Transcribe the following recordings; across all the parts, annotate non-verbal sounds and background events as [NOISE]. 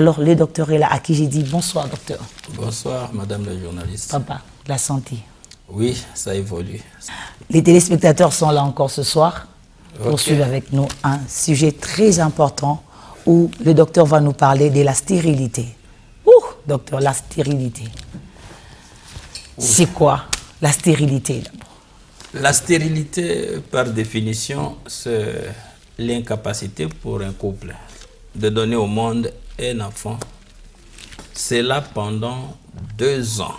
40. Alors, le docteur est là, à qui j'ai dit bonsoir, docteur. Bonsoir, madame la journaliste. Papa, la santé. Oui, ça évolue. Les téléspectateurs sont là encore ce soir pour suivre avec nous un sujet très important où le docteur va nous parler de la stérilité. Ouh, docteur, la stérilité. C'est quoi la stérilité La stérilité, par définition, c'est l'incapacité pour un couple de donner au monde un enfant. C'est là pendant deux ans.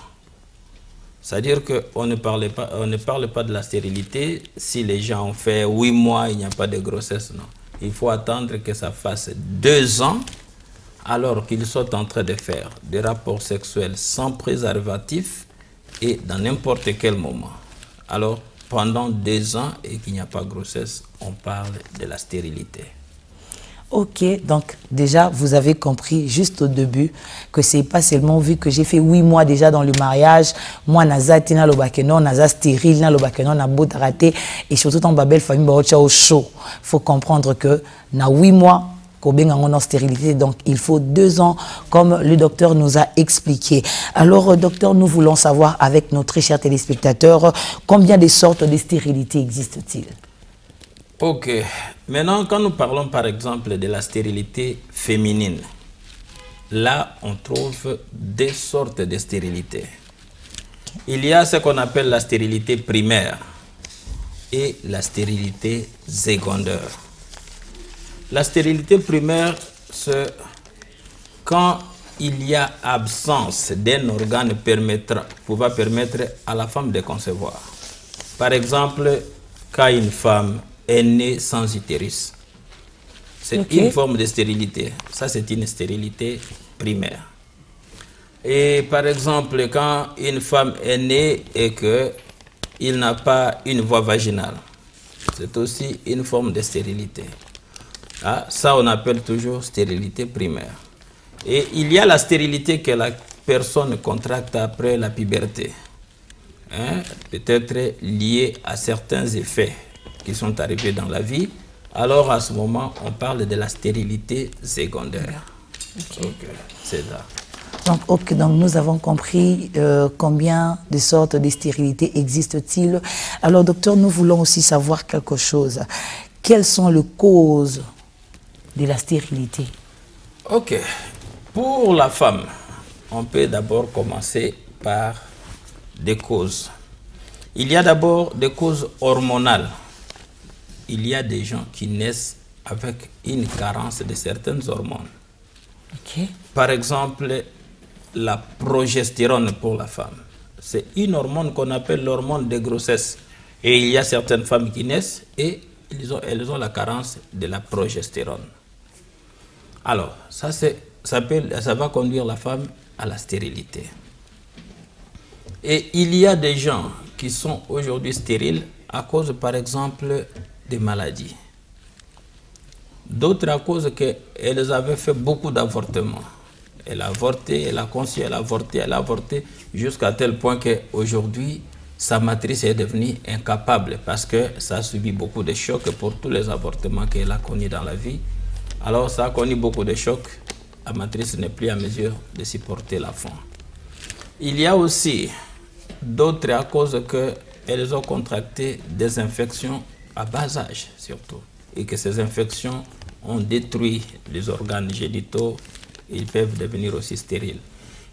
C'est-à-dire qu'on ne, on ne parle pas de la stérilité si les gens ont fait huit mois, il n'y a pas de grossesse, non. Il faut attendre que ça fasse deux ans alors qu'ils sont en train de faire des rapports sexuels sans préservatif et dans n'importe quel moment. Alors, pendant deux ans et qu'il n'y a pas de grossesse, on parle de la stérilité. Ok, donc déjà, vous avez compris juste au début que c'est pas seulement vu que j'ai fait huit mois déjà dans le mariage, moi, naza tina lobakeno, naza stérile, na lobakeno, na raté, et surtout dans ma belle famille, au chaud. faut comprendre que, na huit mois, en stérilité. Donc, il faut deux ans, comme le docteur nous a expliqué. Alors, docteur, nous voulons savoir avec nos très chers téléspectateurs, combien de sortes de stérilité existent-ils Ok. Maintenant, quand nous parlons par exemple de la stérilité féminine, là, on trouve deux sortes de stérilité. Il y a ce qu'on appelle la stérilité primaire et la stérilité secondaire. La stérilité primaire, c'est quand il y a absence d'un organe permettra, pouvant permettre à la femme de concevoir. Par exemple, quand une femme est née sans utérus. C'est une forme de stérilité. Ça, c'est une stérilité primaire. Et par exemple, quand une femme est née et qu'il n'a pas une voie vaginale, c'est aussi une forme de stérilité. Ah, ça, on appelle toujours stérilité primaire. Et il y a la stérilité que la personne contracte après la puberté. Hein, peut-être liée à certains effets qui sont arrivés dans la vie, alors à ce moment, on parle de la stérilité secondaire. C'est ça. Donc, donc, nous avons compris euh, combien de sortes de stérilité existent-ils. Alors, docteur, nous voulons aussi savoir quelque chose. Quelles sont les causes de la stérilité? Ok. Pour la femme, on peut d'abord commencer par des causes. Il y a d'abord des causes hormonales il y a des gens qui naissent avec une carence de certaines hormones. Par exemple, la progestérone pour la femme. C'est une hormone qu'on appelle l'hormone de grossesse. Et il y a certaines femmes qui naissent et elles ont, elles ont la carence de la progestérone. Alors, ça, ça, ça va conduire la femme à la stérilité. Et il y a des gens qui sont aujourd'hui stériles à cause, par exemple, maladies. D'autres à cause qu'elles avaient fait beaucoup d'avortements. Elle a avorté, elle a conçu, elle a avorté, elle a avorté, jusqu'à tel point qu'aujourd'hui, sa matrice est devenue incapable parce que ça a subi beaucoup de chocs pour tous les avortements qu'elle a connus dans la vie. Alors ça a connu beaucoup de chocs. La matrice n'est plus à mesure de supporter l'enfant. Il y a aussi d'autres à cause qu'elles ont contracté des infections à bas âge surtout, et que ces infections ont détruit les organes génitaux, ils peuvent devenir aussi stériles.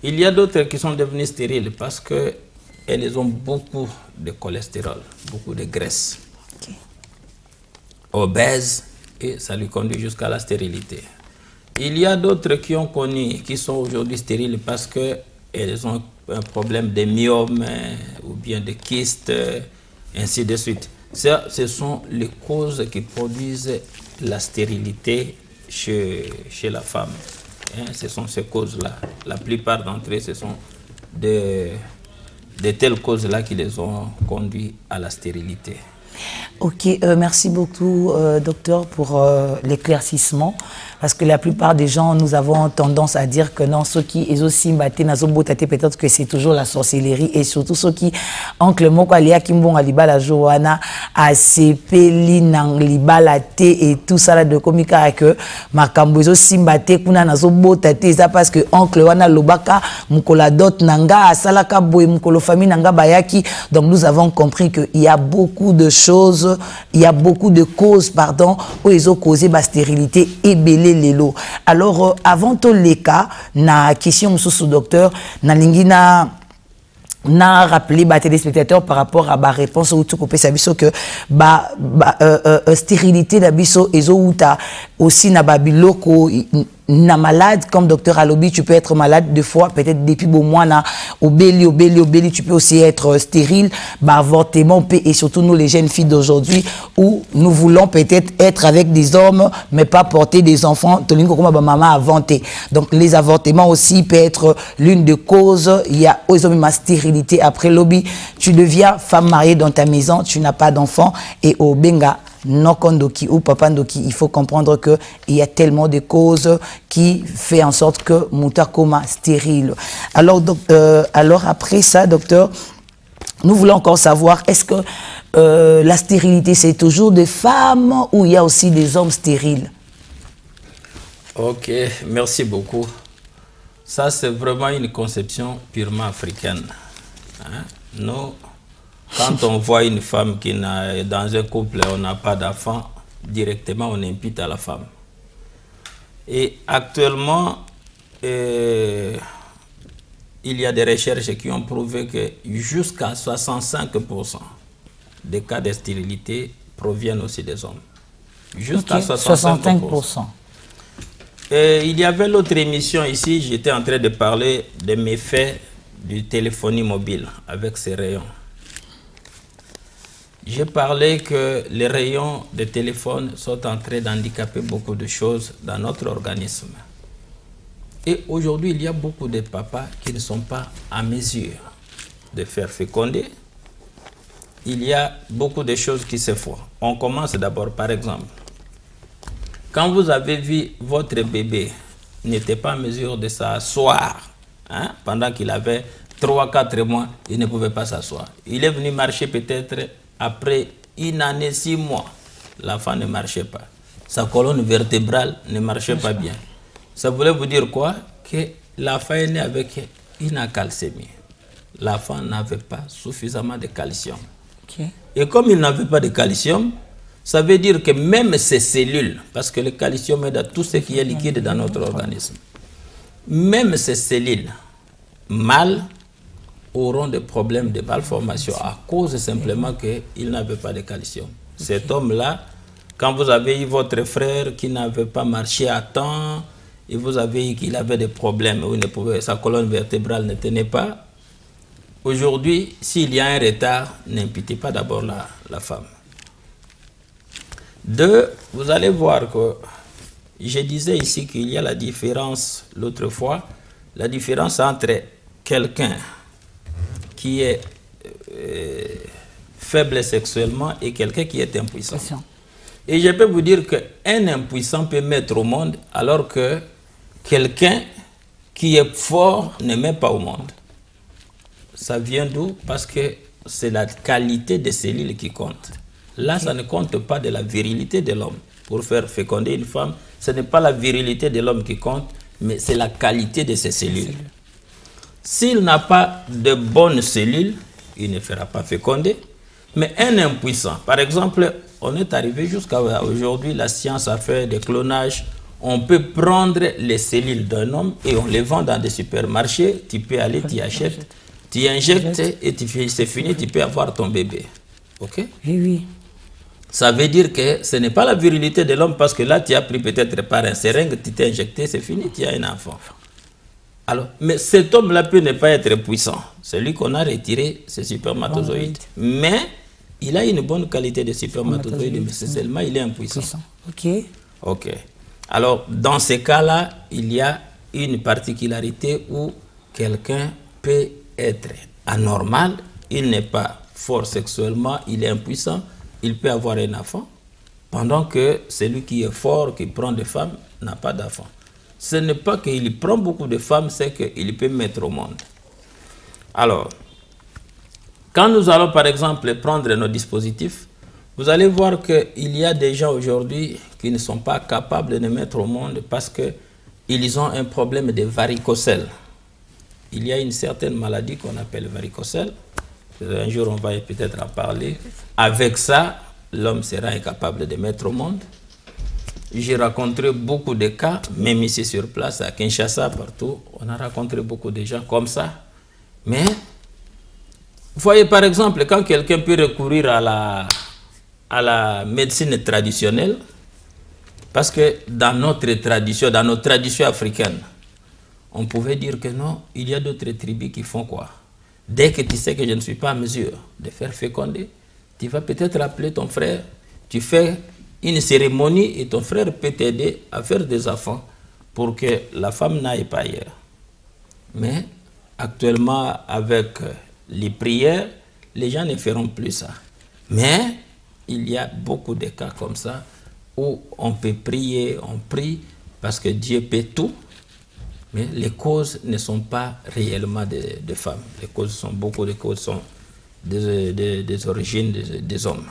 Il y a d'autres qui sont devenus stériles parce qu'elles ont beaucoup de cholestérol, beaucoup de graisse, obèses, et ça lui conduit jusqu'à la stérilité. Il y a d'autres qui ont connu, qui sont aujourd'hui stériles parce qu'elles ont un problème de myome ou bien de kyste, ainsi de suite. Ça, ce sont les causes qui produisent la stérilité chez, la femme. Hein, ce sont ces causes-là. La plupart d'entre eux, ce sont de, de telles causes-là qui les ont conduits à la stérilité. Ok, euh, merci beaucoup, euh, docteur, pour euh, l'éclaircissement. Parce que la plupart des gens, nous avons tendance à dire que non, ceux qui, ils aussi peut-être que c'est toujours la sorcellerie et surtout ceux qui, oncle moko alia kimbonga libala joana, a sepeli nang libala te et tout ça là de komika que makambo ezo simba te kuna nazo bota te ça parce que oncle wana lobaka mukola dot nanga asalaka boye mukolo famille nanga bayaki. Donc nous avons compris que il y a beaucoup de choses il y a beaucoup de causes pardon où ils ont causé ba stérilité et belé lelo. Alors euh, avant cas na question sous docteur na lingina na rappelé ba téléspectateurs par rapport à ba réponse ou tout coupé ça que ba, ba euh, euh, stérilité na biso ezo uta aussi na babiloko na malade comme docteur Alobi tu peux être malade deux fois peut-être depuis bon mois na obéli obéli obéli tu peux aussi être euh, stérile bah avortement et surtout nous les jeunes filles d'aujourd'hui où nous voulons peut-être être avec des hommes mais pas porter des enfants. Maman avorté donc les avortements aussi peut être l'une des causes. Il y a aux hommes ma stérilité après lobby. Tu deviens femme mariée dans ta maison tu n'as pas d'enfant et au benga Nokondoki ou Papandoki, il faut comprendre qu'il y a tellement de causes qui font en sorte que Moutakoma stérile. Alors, euh, après ça, docteur, nous voulons encore savoir, est-ce que euh, la stérilité, c'est toujours des femmes ou il y a aussi des hommes stériles? Ok, merci beaucoup. Ça, c'est vraiment une conception purement africaine. Hein? Quand on voit une femme qui n'a, dans un couple, on n'a pas d'enfant, directement on impute à la femme. Et actuellement, euh, il y a des recherches qui ont prouvé que jusqu'à 65% des cas de stérilité proviennent aussi des hommes. Jusqu'à 65%. Et il y avait l'autre émission ici, j'étais en train de parler des méfaits du téléphonie mobile avec ses rayons. J'ai parlé que les rayons de téléphone sont en train d'handicaper beaucoup de choses dans notre organisme. Et aujourd'hui, il y a beaucoup de papas qui ne sont pas à mesure de faire féconder. Il y a beaucoup de choses qui se font. On commence d'abord, par exemple, quand vous avez vu votre bébé n'était pas en mesure de s'asseoir hein, pendant qu'il avait 3-4 mois, il ne pouvait pas s'asseoir. Il est venu marcher peut-être après une année, six mois, l'enfant ne marchait pas. Sa colonne vertébrale ne marchait pas bien. Ça voulait vous dire quoi? Que l'enfant est né avec une calcémie. L'enfant n'avait pas suffisamment de calcium. Et comme il n'avait pas de calcium, ça veut dire que même ces cellules, parce que le calcium est dans tout ce qui est liquide dans notre organisme, même ces cellules mâles auront des problèmes de malformation à cause simplement qu'il n'avait pas de calcium. Cet homme-là, quand vous avez eu votre frère qui n'avait pas marché à temps, et vous avez eu qu'il avait des problèmes, où il ne pouvait, sa colonne vertébrale ne tenait pas, aujourd'hui, s'il y a un retard, n'imputez pas d'abord la, la femme. Deux, vous allez voir que je disais ici qu'il y a la différence, l'autre fois, la différence entre quelqu'un qui est euh, faible sexuellement et quelqu'un qui est impuissant. Et je peux vous dire qu'un impuissant peut mettre au monde alors que quelqu'un qui est fort ne met pas au monde. Ça vient d'où? Parce que c'est la qualité des cellules qui compte. Là, ça ne compte pas de la virilité de l'homme. Pour faire féconder une femme, ce n'est pas la virilité de l'homme qui compte, mais c'est la qualité de ses cellules. S'il n'a pas de bonnes cellules, il ne fera pas féconder. Mais un impuissant, par exemple, on est arrivé jusqu'à aujourd'hui, la science a fait des clonages. On peut prendre les cellules d'un homme et on les vend dans des supermarchés. Tu peux aller, tu achètes, tu injectes et c'est fini, tu peux avoir ton bébé. Ok? Oui, oui. Ça veut dire que ce n'est pas la virilité de l'homme parce que là, tu as pris peut-être par un seringue, tu t'es injecté, c'est fini, tu as un enfant. Alors, mais cet homme-là peut ne pas être puissant. C'est lui qu'on a retiré ses supermatozoïdes. Mais il a une bonne qualité de supermatozoïdes, mais c'est seulement il est impuissant. Ok. Ok. Alors, dans ces cas-là, il y a une particularité où quelqu'un peut être anormal, il n'est pas fort sexuellement, il est impuissant, il peut avoir un enfant, pendant que celui qui est fort, qui prend des femmes, n'a pas d'enfant. Ce n'est pas qu'il prend beaucoup de femmes, c'est qu'il peut mettre au monde. Alors, quand nous allons par exemple prendre nos dispositifs, vous allez voir qu'il y a des gens aujourd'hui qui ne sont pas capables de mettre au monde parce qu'ils ont un problème de varicocèle. Il y a une certaine maladie qu'on appelle varicocèle. Un jour, on va peut-être en parler. Avec ça, l'homme sera incapable de mettre au monde. J'ai rencontré beaucoup de cas, même ici sur place, à Kinshasa, partout. On a rencontré beaucoup de gens comme ça. Mais, vous voyez par exemple, quand quelqu'un peut recourir à la, à la médecine traditionnelle, parce que dans notre tradition, dans nos traditions africaines, on pouvait dire que non, il y a d'autres tribus qui font quoi Dès que tu sais que je ne suis pas en mesure de faire féconder, tu vas peut-être appeler ton frère, tu fais une cérémonie et ton frère peut t'aider à faire des enfants pour que la femme n'aille pas ailleurs. Mais actuellement, avec les prières, les gens ne feront plus ça. Mais il y a beaucoup de cas comme ça où on peut prier, on prie parce que Dieu peut tout, mais les causes ne sont pas réellement des, femmes. Les causes sont beaucoup de causes sont des, origines des, hommes.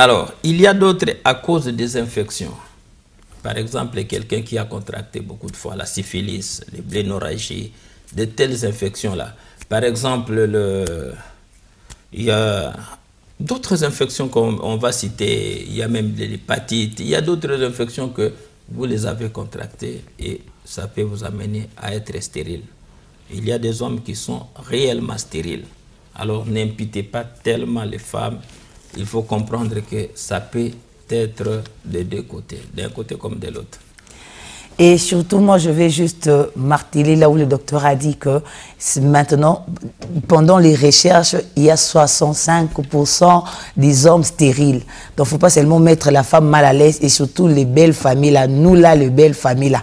Alors, il y a d'autres à cause des infections. Par exemple, quelqu'un qui a contracté beaucoup de fois la syphilis, les blénorragies, de telles infections-là. Par exemple, le, il y a d'autres infections qu'on va citer, il y a même l'hépatite, il y a d'autres infections que vous les avez contractées et ça peut vous amener à être stérile. Il y a des hommes qui sont réellement stériles. Alors n'imputez pas tellement les femmes. Il faut comprendre que ça peut être de deux côtés, d'un côté comme de l'autre. Et surtout, moi, je vais juste euh, marteler là où le docteur a dit que maintenant, pendant les recherches, il y a 65% des hommes stériles. Donc, il ne faut pas seulement mettre la femme mal à l'aise et surtout les belles familles là. Nous, là, les belles familles là.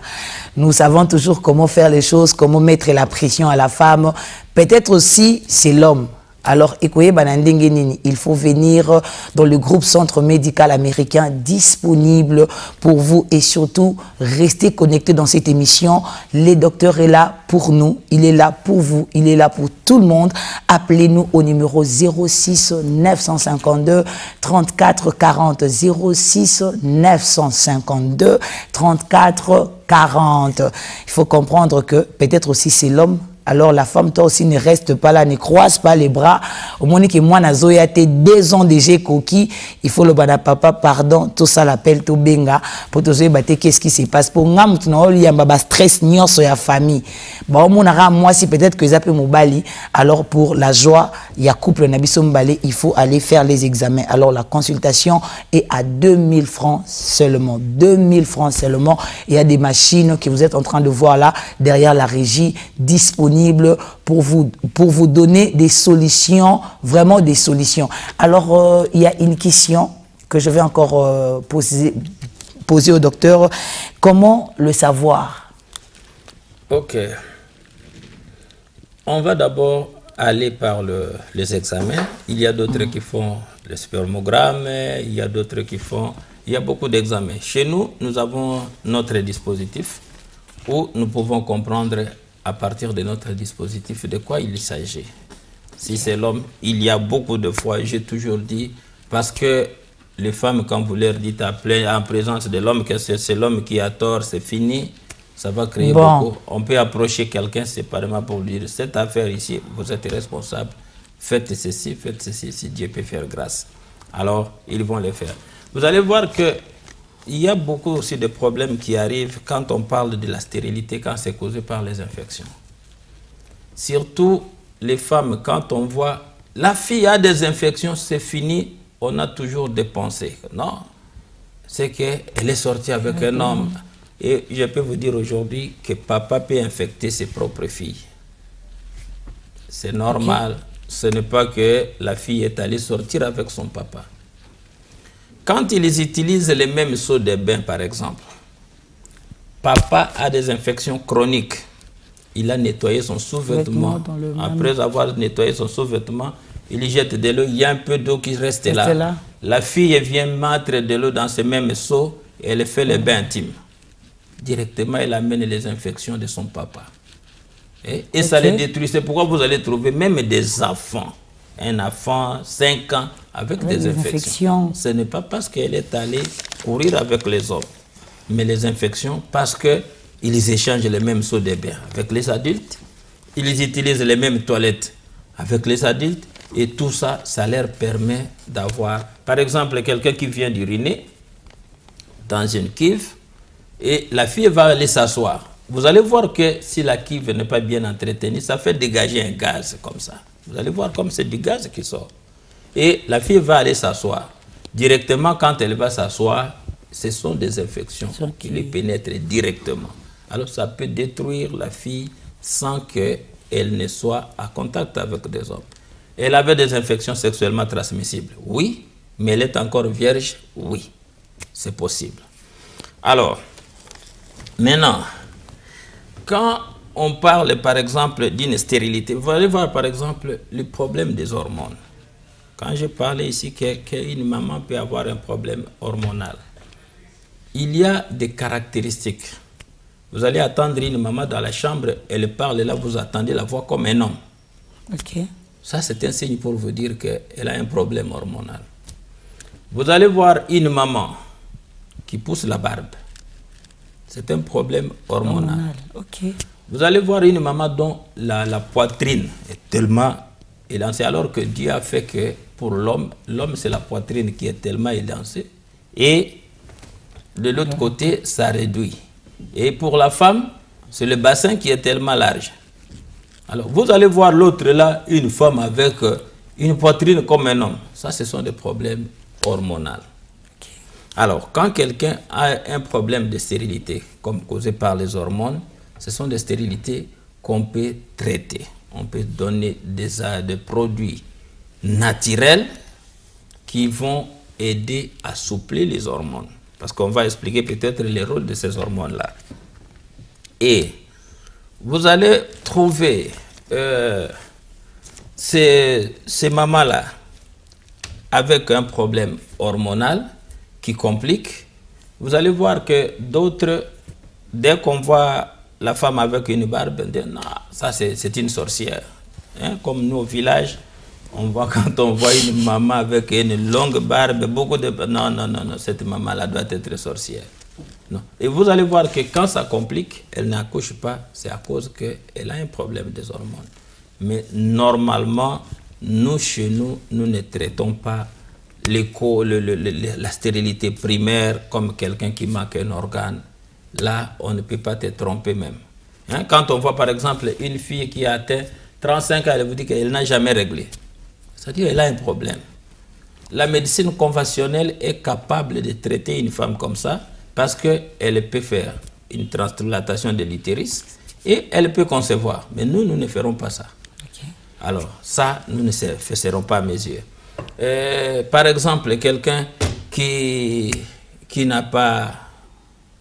Nous savons toujours comment faire les choses, comment mettre la pression à la femme. Peut-être aussi, c'est l'homme. Alors, il faut venir dans le groupe centre médical américain disponible pour vous et surtout rester connecté dans cette émission. Les docteurs est là pour nous, il est là pour vous, il est là pour tout le monde. Appelez-nous au numéro 06 952 34 40 06 952 34 40. Il faut comprendre que peut-être aussi c'est l'homme alors la femme, toi aussi, ne reste pas là, ne croise pas les bras. Au moment que moi, Nazoya, été deux ans déjà coquille, il faut le bana papa, pardon, tout ça l'appelle tout benga, pour te dire, qu'est-ce qui se passe? Pour moi, il y a un stress sur la famille. Bon, moi, si peut-être que mon alors pour la joie, il y a couple il faut aller faire les examens. Alors la consultation est à 2000 francs seulement. 2000 francs seulement. Il y a des machines que vous êtes en train de voir là, derrière la régie, disponibles pour vous, pour vous donner des solutions, vraiment des solutions. Alors, euh, il y a une question que je vais encore euh, poser, poser au docteur. Comment le savoir? Ok. On va d'abord aller par le, les examens. Il y a d'autres qui font le spermogramme, il y a d'autres qui font... Il y a beaucoup d'examens. Chez nous, nous avons notre dispositif où nous pouvons comprendre à partir de notre dispositif de quoi il s'agit. Si c'est l'homme, il y a beaucoup de fois, j'ai toujours dit, parce que les femmes, quand vous leur dites en présence de l'homme que c'est l'homme qui a tort, c'est fini, ça va créer beaucoup. On peut approcher quelqu'un séparément pour lui dire, cette affaire ici, vous êtes responsable, faites ceci, faites ceci, si Dieu peut faire grâce. Alors, ils vont le faire. Vous allez voir que il y a beaucoup aussi de problèmes qui arrivent quand on parle de la stérilité, quand c'est causé par les infections. Surtout les femmes, quand on voit la fille a des infections, c'est fini, on a toujours des pensées. Non, c'est qu'elle est sortie avec un homme. Et je peux vous dire aujourd'hui que papa peut infecter ses propres filles. C'est normal. Ce n'est pas que la fille est allée sortir avec son papa. Quand ils utilisent les mêmes seaux de bain, par exemple, papa a des infections chroniques. Il a nettoyé son sous-vêtement. Après avoir nettoyé son sous-vêtement, il jette de l'eau. Il y a un peu d'eau qui reste là. La fille vient mettre de l'eau dans ce même seau elle fait le bain intime, directement elle amène les infections de son papa. Et, ça les détruit. C'est pourquoi vous allez trouver même des enfants, un enfant 5 ans avec, des, infections. Ce n'est pas parce qu'elle est allée courir avec les hommes, mais les infections parce qu'ils échangent les mêmes seaux de bain avec les adultes, ils utilisent les mêmes toilettes avec les adultes, et tout ça, ça leur permet d'avoir, par exemple, quelqu'un qui vient d'uriner dans une cuve, et la fille va aller s'asseoir. Vous allez voir que si la cuve n'est pas bien entretenue, ça fait dégager un gaz comme ça. Vous allez voir comme c'est du gaz qui sort. Et la fille va aller s'asseoir. Directement, quand elle va s'asseoir, ce sont des infections qui les pénètrent directement. Alors ça peut détruire la fille sans qu'elle ne soit à contact avec des hommes. Elle avait des infections sexuellement transmissibles, oui, mais elle est encore vierge, oui, c'est possible. Alors, maintenant, quand on parle par exemple d'une stérilité, vous allez voir par exemple le problème des hormones. Quand je parlais ici qu'une maman peut avoir un problème hormonal, il y a des caractéristiques. Vous allez attendre une maman dans la chambre, elle parle, là vous attendez la voix comme un homme. Ok. Ça, c'est un signe pour vous dire qu'elle a un problème hormonal. Vous allez voir une maman qui pousse la barbe. C'est un problème hormonal. Vous allez voir une maman dont la, poitrine est tellement élancée, alors que Dieu a fait que pour l'homme, l'homme c'est la poitrine qui est tellement élancée. Et de l'autre côté, ça réduit. Et pour la femme, c'est le bassin qui est tellement large. Alors, vous allez voir l'autre là, une femme avec euh, une poitrine comme un homme. Ça, ce sont des problèmes hormonaux. Alors, quand quelqu'un a un problème de stérilité, comme causé par les hormones, ce sont des stérilités qu'on peut traiter. On peut donner des, des produits naturels qui vont aider à soupler les hormones. Parce qu'on va expliquer peut-être les rôles de ces hormones-là. Et vous allez trouver euh, ces, ces mamans-là avec un problème hormonal qui complique, vous allez voir que d'autres, dès qu'on voit la femme avec une barbe, non, ça c'est une sorcière. Hein, comme nous au village, on voit [LAUGHS] quand on voit une maman avec une longue barbe, beaucoup de... Non, non, non, non cette maman-là doit être sorcière. Non. Et vous allez voir que quand ça complique, elle n'accouche pas, c'est à cause qu'elle a un problème des hormones. Mais normalement, nous, chez nous, nous ne traitons pas l'écho, la stérilité primaire comme quelqu'un qui manque un organe, là, on ne peut pas te tromper même. Hein, quand on voit par exemple une fille qui a atteint 35 ans, elle vous dit qu'elle n'a jamais réglé. C'est-à-dire qu'elle a un problème. La médecine conventionnelle est capable de traiter une femme comme ça parce qu'elle peut faire une transplantation de l'utérus et elle peut concevoir. Mais nous, nous ne ferons pas ça. Alors, ça, nous ne ferons pas à mes yeux. Euh, par exemple, quelqu'un qui, qui n'a pas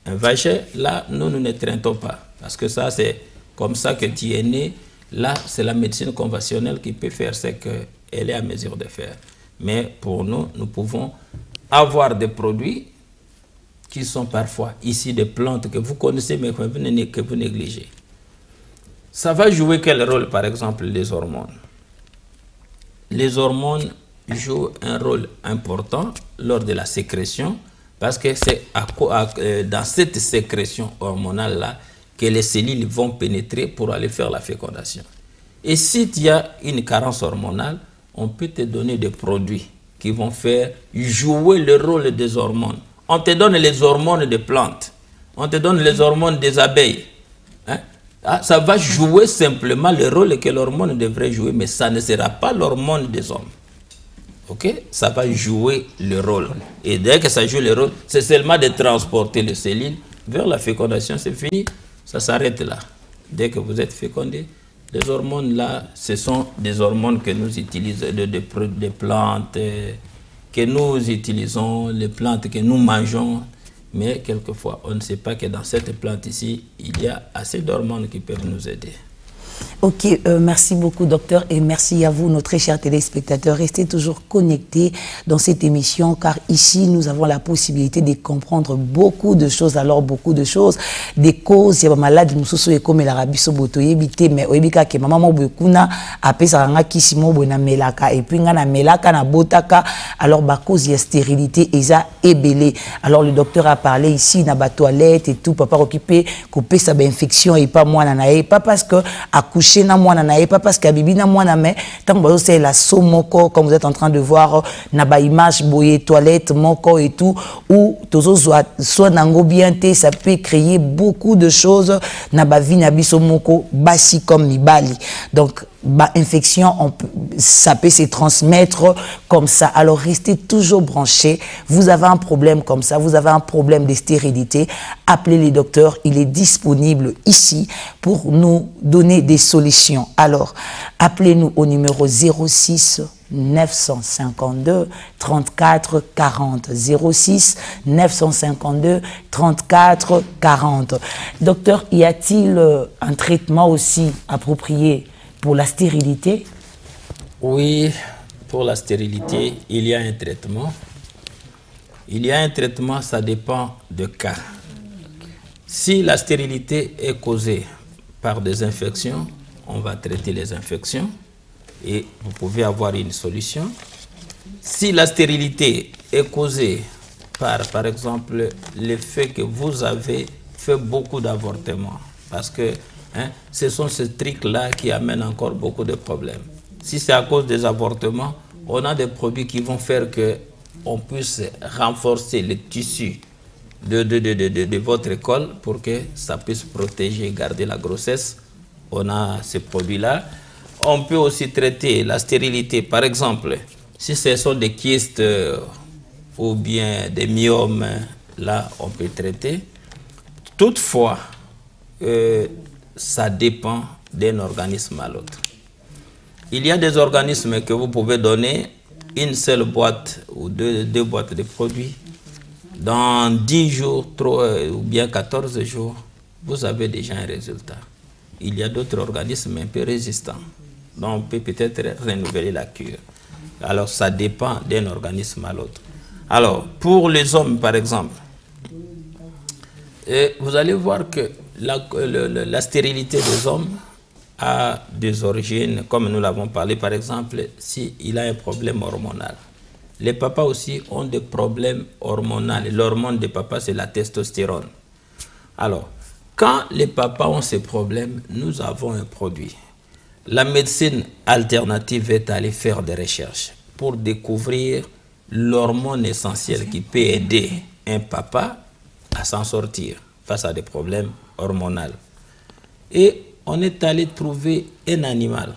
un vacher, là, nous, nous ne traitons pas. Parce que ça, c'est comme ça que tu es né. Là, c'est la médecine conventionnelle qui peut faire ce qu'elle est à mesure de faire. Mais pour nous, nous pouvons avoir des produits qui sont parfois ici des plantes que vous connaissez mais que vous négligez. Ça va jouer quel rôle, par exemple, les hormones? Les hormones joue un rôle important lors de la sécrétion parce que c'est euh, dans cette sécrétion hormonale-là que les cellules vont pénétrer pour aller faire la fécondation. Et si tu as une carence hormonale, on peut te donner des produits qui vont faire jouer le rôle des hormones. On te donne les hormones des plantes, on te donne les hormones des abeilles. Hein. Ah, ça va jouer simplement le rôle que l'hormone devrait jouer, mais ça ne sera pas l'hormone des hommes ok, ça va jouer le rôle. Et dès que ça joue le rôle, c'est seulement de transporter les cellules vers la fécondation, c'est fini, ça s'arrête là. Dès que vous êtes fécondé, les hormones là, ce sont des hormones que nous utilisons, des de, de plantes que nous utilisons, les plantes que nous mangeons, mais quelquefois on ne sait pas que dans cette plante ici, il y a assez d'hormones qui peuvent nous aider. Ok, euh, merci beaucoup docteur et merci à vous, nos très chers téléspectateurs. Restez toujours connectés dans cette émission car ici nous avons la possibilité de comprendre beaucoup de choses, alors beaucoup de choses, des causes, il y a malade mususu et comme la rabiso boto yebite mais oyebika ke mama mo bekuna apesa nga kisimo bona melaka et puis melaka na botaka alors cause ya stérilité eza ebelé. Alors le docteur a parlé ici na ba toilette et tout papa occupé couper sa infection et pas moi pas parce que accoucher na mwana na pas parce na mwana mais tant que c'est la so moko comme vous êtes en train de voir na ba image boye toilette moko et tout ou tozo soit nango bien ça peut créer beaucoup de choses. Na na moko basi comme mibali donc bah, infection, on peut, ça peut se transmettre comme ça. Alors restez toujours branchés. Vous avez un problème comme ça, vous avez un problème de stérilité, appelez les docteurs. Il est disponible ici pour nous donner des solutions. Alors, appelez-nous au numéro 06 952 34 40 06 952 34 40. Docteur, y a-t-il euh, un traitement aussi approprié pour la stérilité? Oui, pour la stérilité, il y a un traitement. Il y a un traitement, ça dépend de cas. Si la stérilité est causée par des infections, on va traiter les infections et vous pouvez avoir une solution. Si la stérilité est causée par, par exemple, le fait que vous avez fait beaucoup d'avortements, parce que Hein? Ce sont ces trucs-là qui amènent encore beaucoup de problèmes. Si c'est à cause des avortements, on a des produits qui vont faire que on puisse renforcer le tissu de, votre école pour que ça puisse protéger et garder la grossesse. On a ces produits-là. On peut aussi traiter la stérilité. Par exemple, si ce sont des kystes euh, ou bien des myomes, là, on peut traiter. Toutefois, euh, ça dépend d'un organisme à l'autre. Il y a des organismes que vous pouvez donner une seule boîte ou deux, boîtes de produits. Dans 10 jours euh, ou bien 14 jours, vous avez déjà un résultat. Il y a d'autres organismes un peu résistants. Donc on peut peut-être renouveler la cure. Alors ça dépend d'un organisme à l'autre. Alors pour les hommes par exemple, et vous allez voir que la, stérilité des hommes a des origines, comme nous l'avons parlé, par exemple, s'il a un problème hormonal. Les papas aussi ont des problèmes hormonaux. L'hormone des papas, c'est la testostérone. Alors, quand les papas ont ces problèmes, nous avons un produit. La médecine alternative est allée faire des recherches pour découvrir l'hormone essentielle qui peut aider un papa à s'en sortir face à des problèmes hormonaux. Et on est allé trouver un animal.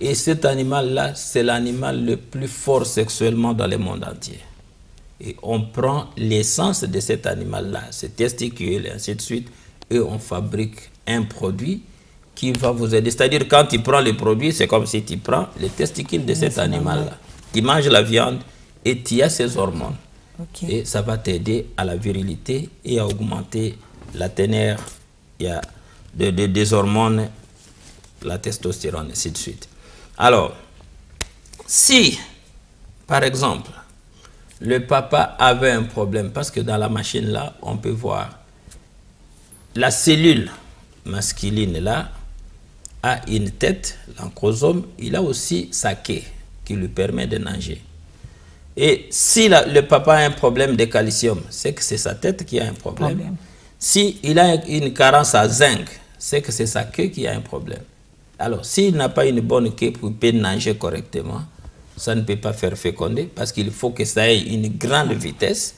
Et cet animal-là, c'est l'animal le plus fort sexuellement dans le monde entier. Et on prend l'essence de cet animal-là, ses testicules et ainsi de suite, et on fabrique un produit qui va vous aider. C'est-à-dire, quand tu prends le produit, c'est comme si tu prends les testicules de cet animal-là. Tu manges la viande et tu as ses hormones. Et ça va t'aider à la virilité et à augmenter la teneur de, de, des hormones, la testostérone, et ainsi de suite. Alors, si, par exemple, le papa avait un problème, parce que dans la machine là, on peut voir la cellule masculine là a une tête, l'ancrosome, il a aussi sa quai qui lui permet de nager. Et si le papa a un problème de calcium, c'est que c'est sa tête qui a un problème. S'il Si a une carence à zinc, c'est que c'est sa queue qui a un problème. Alors, s'il n'a pas une bonne queue pour nager correctement, ça ne peut pas faire féconder parce qu'il faut que ça ait une grande vitesse.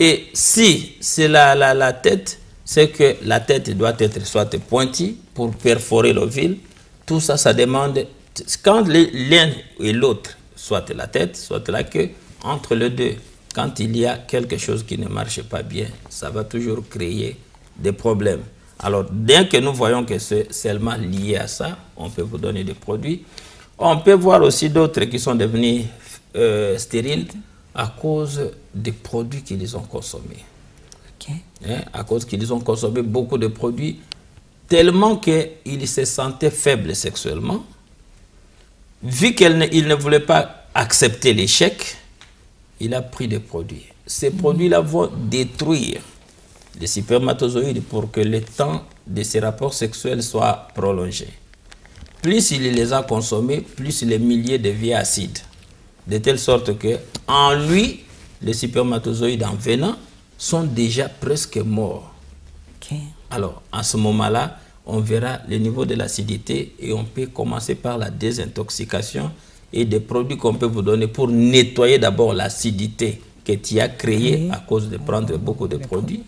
Et si c'est la, la, la tête, c'est que la tête doit être soit pointue pour perforer l'ovule. Tout ça, ça demande, quand l'un et l'autre soit la tête, soit la queue. Entre les deux, quand il y a quelque chose qui ne marche pas bien, ça va toujours créer des problèmes. Alors, dès que nous voyons que c'est seulement lié à ça, on peut vous donner des produits. On peut voir aussi d'autres qui sont devenus euh, stériles à cause des produits qu'ils ont consommés. Hein, à cause qu'ils ont consommé beaucoup de produits tellement qu'il se sentait faible sexuellement, vu qu'il ne, ne voulait pas accepter l'échec, il a pris des produits. Ces produits-là vont détruire les spermatozoïdes pour que le temps de ces rapports sexuels soit prolongé. Plus il les a consommés, plus les milliers deviennent acides. De telle sorte que, en lui, les spermatozoïdes en venant sont déjà presque morts. Alors, à ce moment-là, on verra le niveau de l'acidité et on peut commencer par la désintoxication et des produits qu'on peut vous donner pour nettoyer d'abord l'acidité que tu as créée à cause de prendre beaucoup de produits.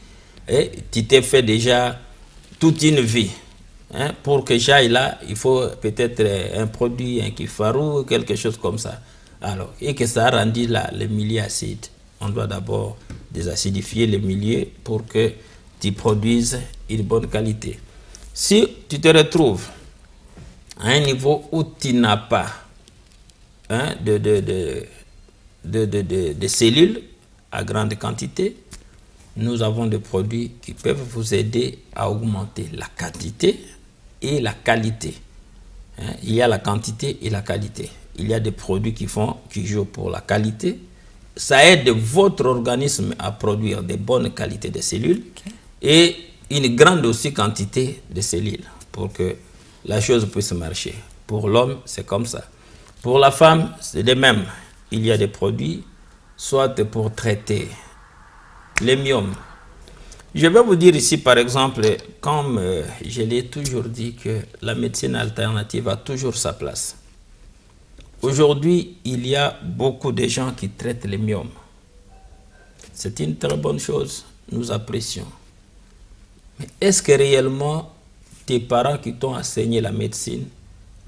Et tu t'es fait déjà toute une vie. Hein, pour que j'aille là, il faut peut-être un produit, un kifarou, quelque chose comme ça. Alors, et que ça a rendu là, le milieu acide. On doit d'abord désacidifier le milieu pour que tu produises une bonne qualité. Si tu te retrouves à un niveau où tu n'as pas hein, de, de, cellules à grande quantité, nous avons des produits qui peuvent vous aider à augmenter la quantité et la qualité. Hein, il y a la quantité et la qualité. Il y a des produits qui, font, qui jouent pour la qualité. Ça aide votre organisme à produire de bonnes qualités de cellules et une grande aussi quantité de cellules pour que la chose puisse marcher. Pour l'homme, c'est comme ça. Pour la femme, c'est de même. Il y a des produits, soit pour traiter les myomes, je vais vous dire ici, par exemple, comme euh, je l'ai toujours dit, que la médecine alternative a toujours sa place. Aujourd'hui, il y a beaucoup de gens qui traitent les myomes. C'est une très bonne chose, nous apprécions. Mais est-ce que réellement tes parents qui t'ont enseigné la médecine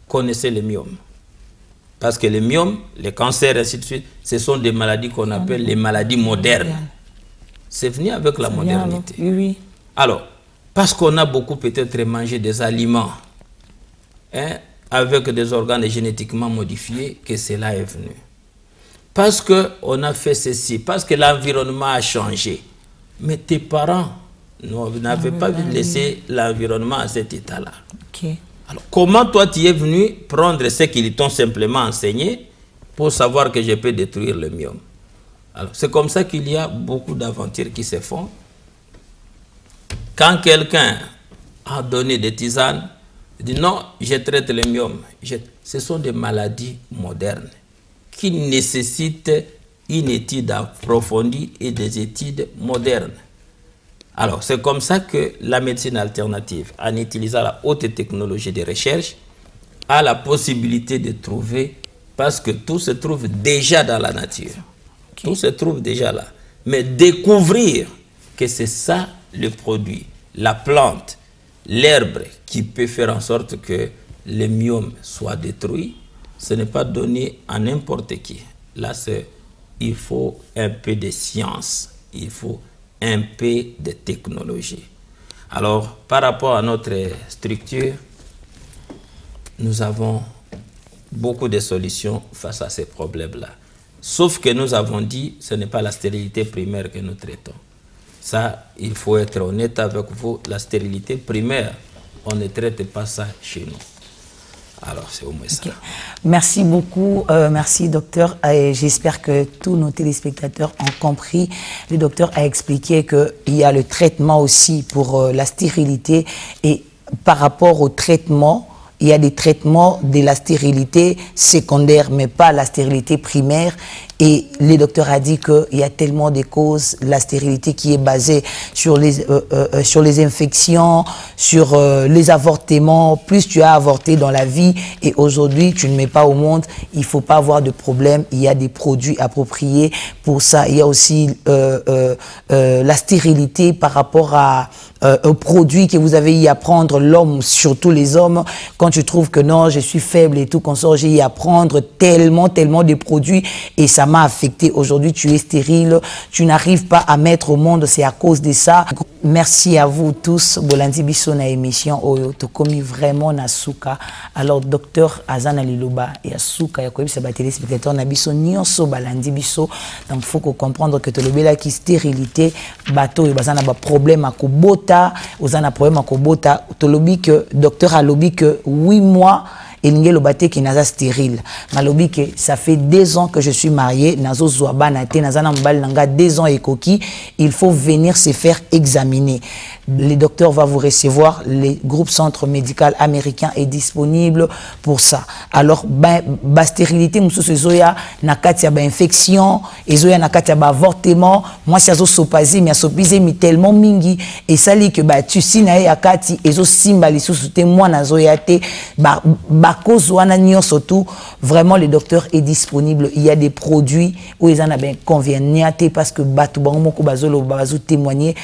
connaissaient les myomes Parce que les myomes, les cancers, ainsi de suite, ce sont des maladies qu'on appelle les maladies modernes c'est venu avec la modernité. Oui, oui. Alors, parce qu'on a beaucoup peut-être mangé des aliments hein, avec des organes génétiquement modifiés que cela est venu. Parce qu'on a fait ceci, parce que l'environnement a changé. Mais tes parents n'avaient pas laissé l'environnement à cet état-là. Alors, comment toi tu es venu prendre ce qu'ils t'ont simplement enseigné pour savoir que je peux détruire le myome c'est comme ça qu'il y a beaucoup d'aventures qui se font. Quand quelqu'un a donné des tisanes, il dit non, je traite le myome. Ce sont des maladies modernes qui nécessitent une étude approfondie et des études modernes. Alors, c'est comme ça que la médecine alternative, en utilisant la haute technologie de recherche, a la possibilité de trouver, parce que tout se trouve déjà dans la nature. Tout se trouve déjà là. Mais découvrir que c'est ça le produit, la plante, l'herbe qui peut faire en sorte que le myome soit détruit, ce n'est pas donné à n'importe qui. Là, il faut un peu de science, il faut un peu de technologie. Alors, par rapport à notre structure, nous avons beaucoup de solutions face à ces problèmes-là. Sauf que nous avons dit, ce n'est pas la stérilité primaire que nous traitons. Ça, il faut être honnête avec vous, la stérilité primaire, on ne traite pas ça chez nous. Alors, c'est au moins ça. Merci beaucoup. Euh, merci, docteur. J'espère que tous nos téléspectateurs ont compris. Le docteur a expliqué qu'il y a le traitement aussi pour euh, la stérilité et par rapport au traitement, il y a des traitements de la stérilité secondaire, mais pas la stérilité primaire. Et le docteur a dit qu'il y a tellement de causes, la stérilité qui est basée sur les, euh, euh, euh, sur les infections, sur les avortements. Plus tu as avorté dans la vie et aujourd'hui tu ne mets pas au monde, il ne faut pas avoir de problème. Il y a des produits appropriés pour ça. Il y a aussi la stérilité par rapport à, un produit que vous avez y à prendre, l'homme, surtout les hommes, quand tu trouves que non, je suis faible et tout, qu'on sort, j'ai y à prendre tellement, tellement de produits et ça affecté. Aujourd'hui, tu es stérile, tu n'arrives pas à mettre au monde, c'est à cause de ça. Merci à vous tous. Bolandi biso na émission oyo tokomi vraiment na suka. Alors docteur Azana Liloba ya suka ya koyebisa ba téléspectateurs na biso nyonso balandi biso. Donc faut qu'on comprendre que tolobela ki stérilité bato oyo bazana ba problème à kobota, ozana problème à kobota. Tolobi que docteur alobi que 8 mois elingi eloba te ke naza stérile. Nalobi ke ça fait deux ans que je suis marié nazozwa bana te naza na mobali na nga deux ans ekoki. Il faut venir se faire examiner. Le docteur va vous recevoir. Le groupe centre médical américain est disponible pour ça. Alors bastérilité ba mosusu ezoya na kati ya bainfection ezoya na kati ya baavortement mwasi azosopazemi asopizemi tellement mingi. Esali ke batusi na ye ya kati ezosimba lisusu te. Mwana azoya te. Ba, ba cause wana nyonso tout vraiment le docteur est disponible. Il y a des produits où ils en ont bien convenient parce que bato bango moko témoigner